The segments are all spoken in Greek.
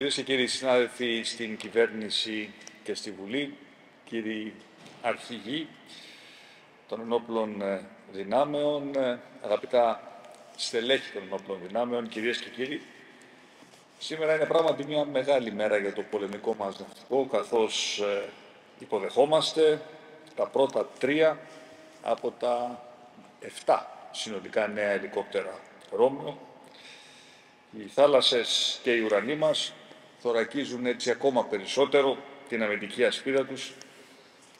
Κυρίες και κύριοι συνάδελφοι στην κυβέρνηση και στη Βουλή, κύριοι αρχηγοί των ενόπλων ε, δυνάμεων, ε, αγαπητά στελέχη των ενόπλων δυνάμεων, κυρίες και κύριοι, σήμερα είναι πράγματι μια μεγάλη μέρα για το πολεμικό μας ναυτικό, καθώς ε, υποδεχόμαστε τα πρώτα τρία από τα 7 συνολικά νέα ελικόπτερα Ρώμιο. Οι θάλασσες και οι ουρανοί μας θωρακίζουν έτσι ακόμα περισσότερο την αμυντική ασπίδα τους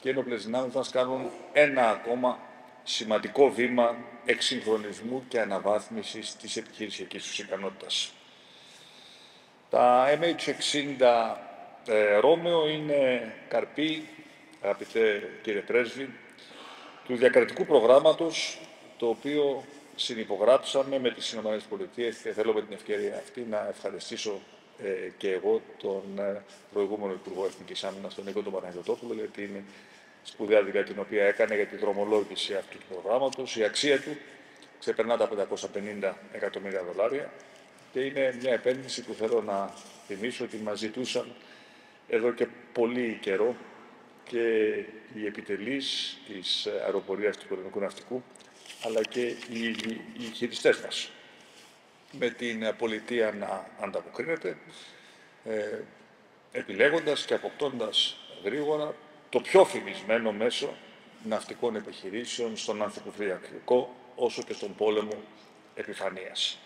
και οι ένοπλες δυνάμεις μας κάνουν ένα ακόμα σημαντικό βήμα εξυγχρονισμού και αναβάθμισης της επιχειρησιακής τους ικανότητας. Τα MH60 ε, Ρώμεο είναι καρπή, αγαπητέ κύριε Πρέσβη, του διακρατικού προγράμματος το οποίο συνυπογράψαμε με τις ΗΠΑ και θέλω με την ευκαιρία αυτή να ευχαριστήσω ε, και εγώ τον ε, προηγούμενο Υπουργό Εθνικής Άμυνας, τον Νίκο τον Παναγιωτόπουλο, γιατί είναι σπουδαία δουλειά την οποία έκανε για τη δρομολόγηση αυτού του προγράμματος. Η αξία του ξεπερνά τα 550 εκατομμύρια δολάρια και είναι μια επένδυση που θέλω να θυμίσω ότι μας ζητούσαν εδώ και πολύ καιρό και οι επιτελείς της αεροπορίας του πολεμικού ναυτικού, αλλά και οι, οι χειριστές μας με την πολιτεία να ανταποκρίνεται, ε, επιλέγοντας και αποκτώντας γρήγορα το πιο φημισμένο μέσο ναυτικών επιχειρήσεων στον ανθικοφυλακτικό όσο και στον πόλεμο επιφανείας.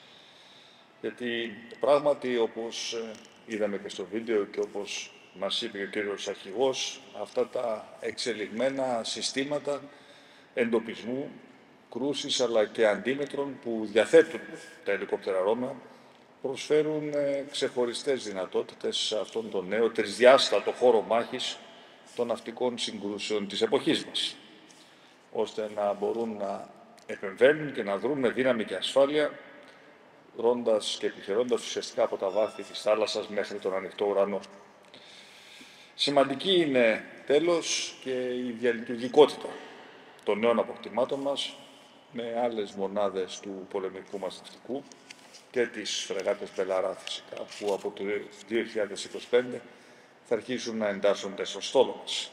Γιατί πράγματι, όπως ε, είδαμε και στο βίντεο και όπως μας είπε ο κύριος Αρχηγός, αυτά τα εξελιγμένα συστήματα εντοπισμού κρούσεις αλλά και αντίμετρων που διαθέτουν τα ελικόπτερα Ρώμα προσφέρουν ε, ξεχωριστές δυνατότητες σε αυτόν τον νέο τρισδιάστατο χώρο μάχης των ναυτικών συγκρούσεων της εποχής μας, ώστε να μπορούν να επεμβαίνουν και να δρουν με δύναμη και ασφάλεια, ρώντας και επιχειρώντας ουσιαστικά από τα βάθη της θάλασσας μέχρι τον ανοιχτό ουρανό. Σημαντική είναι, τέλος, και η διαλειτουργικότητα των νέων αποκτημάτων μας, με άλλες μονάδες του πολεμικού μας ναυτικού και τις φρεγάτες Πελαρά φυσικά, που από το 2025 θα αρχίσουν να εντάσσονται στο στόλο μας.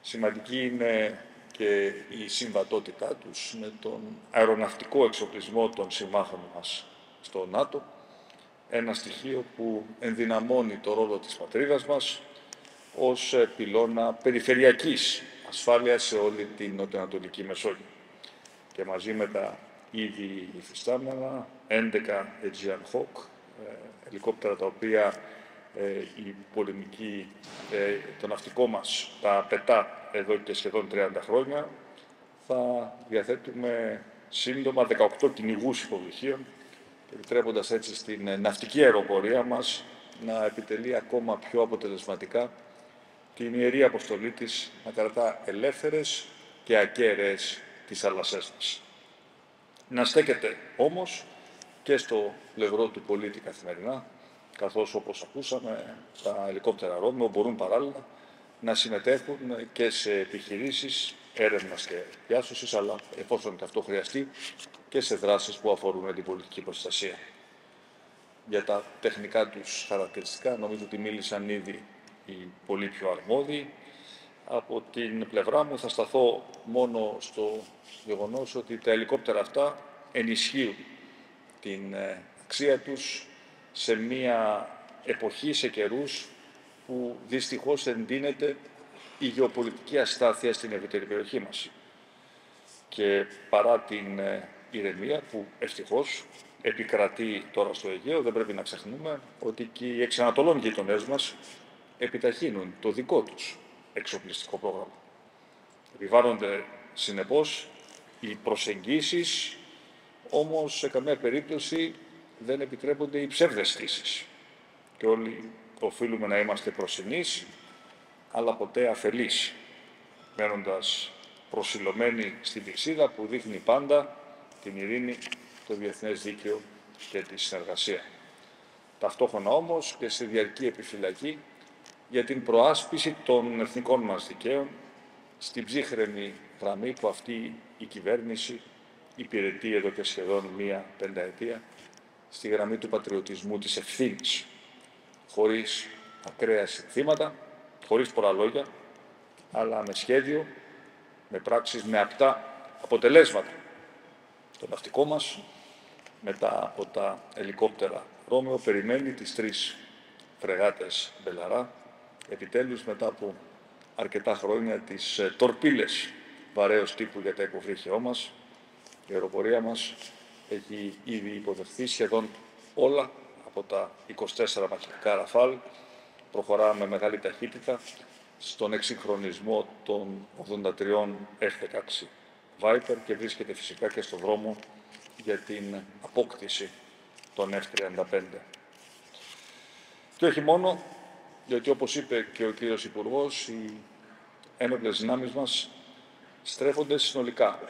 Σημαντική είναι και η συμβατότητά τους με τον αεροναυτικό εξοπλισμό των συμμάχων μας στο ΝΑΤΟ, ένα στοιχείο που ενδυναμώνει το ρόλο της πατρίδας μας ως πυλώνα περιφερειακής ασφάλειας σε όλη την νοτιοανατολική Μεσόγειο και μαζί με τα ήδη υφιστάμενα 11 Aegean Hawk, ε, ελικόπτερα τα οποία ε, η πολεμική, ε, το ναυτικό μας τα πετά εδώ και σχεδόν 30 χρόνια, θα διαθέτουμε σύντομα 18 κυνηγούς υποβρυχίων, επιτρέποντας έτσι στην ναυτική αεροπορία μας να επιτελεί ακόμα πιο αποτελεσματικά την ιερή αποστολή της να κρατά ελεύθερες και ακέραιες τις θάλασσές μας. Να στέκεται όμως και στο πλευρό του πολίτη καθημερινά, καθώς όπως ακούσαμε τα ελικόπτερα Ρώμιο μπορούν παράλληλα να συμμετέχουν και σε επιχειρήσεις έρευνας και διάσωσης, αλλά εφόσον και αυτό χρειαστεί και σε δράσεις που αφορούν την πολιτική προστασία. Για τα τεχνικά τους χαρακτηριστικά νομίζω ότι μίλησαν ήδη οι πολύ πιο αρμόδιοι, από την πλευρά μου θα σταθώ μόνο στο γεγονός ότι τα ελικόπτερα αυτά ενισχύουν την ε, αξία τους σε μία εποχή, σε καιρούς που δυστυχώς εντείνεται η γεωπολιτική αστάθεια στην ευρύτερη περιοχή μας. Και παρά την ε, ηρεμία που ευτυχώς επικρατεί τώρα στο Αιγαίο, δεν πρέπει να ξεχνούμε ότι και οι εξανατολών γειτονές μας επιταχύνουν το δικό τους εξοπλιστικό πρόγραμμα. Επιβάλλονται συνεπώς οι προσεγγίσεις, όμως σε καμία περίπτωση δεν επιτρέπονται οι ψευδεστήσεις. Και όλοι οφείλουμε να είμαστε προσινείς, αλλά ποτέ αφελείς, μένοντας προσιλωμένοι στην πηξίδα που δείχνει πάντα την ειρήνη, το διεθνές δίκαιο και τη συνεργασία. Ταυτόχρονα όμως και σε διαρκή επιφυλακή για την προάσπιση των εθνικών μας δικαίων στην ψύχρεμη γραμμή που αυτή η κυβέρνηση υπηρετεί εδώ και σχεδόν μία πενταετία στη γραμμή του πατριωτισμού της ευθύνης. χωρίς ακραία συνθήματα, χωρίς πολλά λόγια, αλλά με σχέδιο, με πράξεις, με απτά αποτελέσματα. Το ναυτικό μας, μετά από τα ελικόπτερα Romeo, περιμένει τις τρεις φρεγάτες Μπελαρά, επιτέλους μετά από αρκετά χρόνια τις ε, τορπίλες βαρέως τύπου για τα υποβρύχιά μας. Η αεροπορία μας έχει ήδη υποδεχθεί σχεδόν όλα από τα 24 μαχητικά Rafale. Προχωράμε με μεγάλη ταχύτητα στον εκσυγχρονισμό των 83 F-16 Viper και βρίσκεται φυσικά και στον δρόμο για την απόκτηση των F-35. Και όχι μόνο, γιατί όπως είπε και ο κύριος Υπουργός, οι ένοπλες δυνάμεις μας στρέφονται συνολικά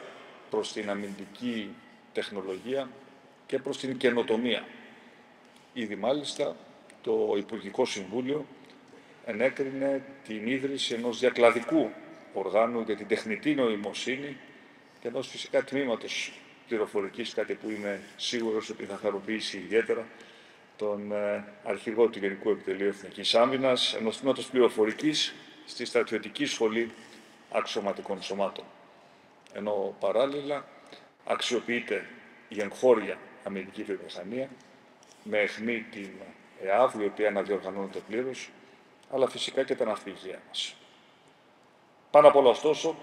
προς την αμυντική τεχνολογία και προς την καινοτομία. Ήδη μάλιστα το Υπουργικό Συμβούλιο ενέκρινε την ίδρυση ενός διακλαδικού οργάνου για την τεχνητή νοημοσύνη και ενός φυσικά τμήματος πληροφορικής, κάτι που είμαι σίγουρος ότι θα χαροποιήσει ιδιαίτερα τον ε, αρχηγό του Γενικού Επιτελείου Εθνικής Άμυνας, ενός τμήματος πληροφορικής στη Στρατιωτική Σχολή Αξιωματικών Σωμάτων. Ενώ παράλληλα αξιοποιείται η εγχώρια αμυντική βιομηχανία με αιχμή την ΕΑΒ, η οποία αναδιοργανώνεται πλήρως, αλλά φυσικά και τα ναυπηγεία μας. Πάνω απ' όλα, ωστόσο,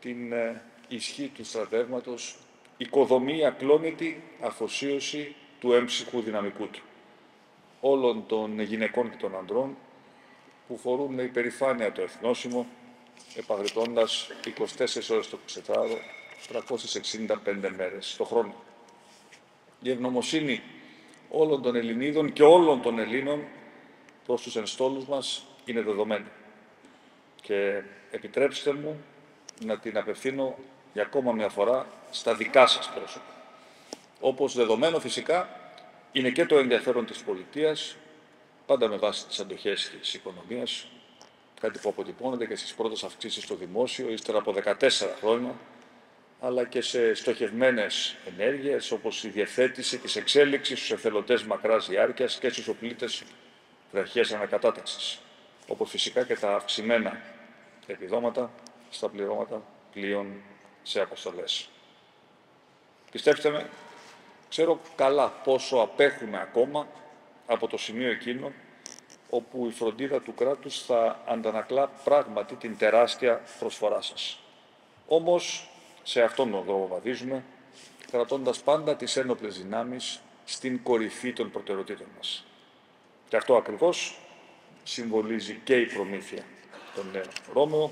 την ε, ισχύ του στρατεύματος οικοδομή ακλόνητη αφοσίωση του έμψυχου δυναμικού του, όλων των γυναικών και των ανδρών που φορούν με υπερηφάνεια το εθνόσημο, επαγρυπώντας 24 ώρες το 24 365 μέρες το χρόνο. Η ευγνωμοσύνη όλων των Ελληνίδων και όλων των Ελλήνων προς τους ενστόλους μας είναι δεδομένη. Και επιτρέψτε μου να την απευθύνω για ακόμα μια φορά στα δικά σας πρόσωπα. Όπως δεδομένο φυσικά είναι και το ενδιαφέρον της πολιτείας, πάντα με βάση τις αντοχές της οικονομίας, κάτι που αποτυπώνεται και στις πρώτες αυξήσεις στο δημόσιο, ύστερα από 14 χρόνια, αλλά και σε στοχευμένες ενέργειες, όπως η διευθέτηση της εξέλιξης στους εθελοντές μακράς διάρκειας και στους οπλίτες βραχίας ανακατάταξης, όπως φυσικά και τα αυξημένα επιδόματα στα πληρώματα πλοίων σε αποστολές. Πιστέψτε με, ξέρω καλά πόσο απέχουμε ακόμα από το σημείο εκείνο όπου η φροντίδα του κράτους θα αντανακλά πράγματι την τεράστια προσφορά σας. Όμως, σε αυτόν τον δρόμο βαδίζουμε, κρατώντας πάντα τις ένοπλες δυνάμεις στην κορυφή των προτεραιοτήτων μας. Και αυτό ακριβώς συμβολίζει και η προμήθεια των νέων Ρώμεο,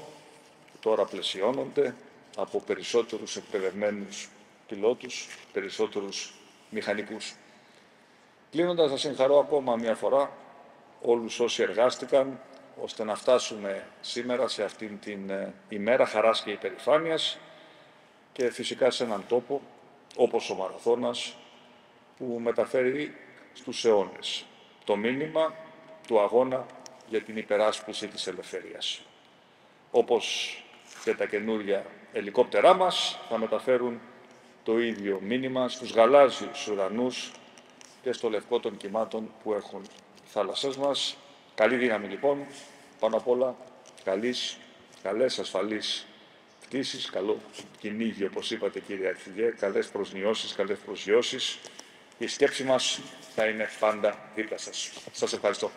που τώρα πλαισιώνονται από περισσότερους εκπαιδευμένους πιλότους, περισσότερους μηχανικούς. Κλείνοντας, θα συγχαρώ ακόμα μια φορά όλους όσοι εργάστηκαν, ώστε να φτάσουμε σήμερα σε αυτήν την ε, ημέρα χαράς και υπερηφάνειας και φυσικά σε έναν τόπο όπως ο Μαραθώνας που μεταφέρει στους αιώνες το μήνυμα του αγώνα για την υπεράσπιση της ελευθερίας. Όπως και τα καινούργια ελικόπτερά μας θα μεταφέρουν το ίδιο μήνυμα στους γαλάζιους ουρανούς και στο λευκό των κυμάτων που έχουν οι θάλασσές μας. Καλή δύναμη λοιπόν, πάνω απ' όλα καλής, καλές ασφαλείς πτήσεις, καλό κυνήγι όπως είπατε κύριε Αρχηγέ, καλές προσνιώσεις, καλές προσγειώσεις. Η σκέψη μας θα είναι πάντα δίπλα σας. Σας ευχαριστώ.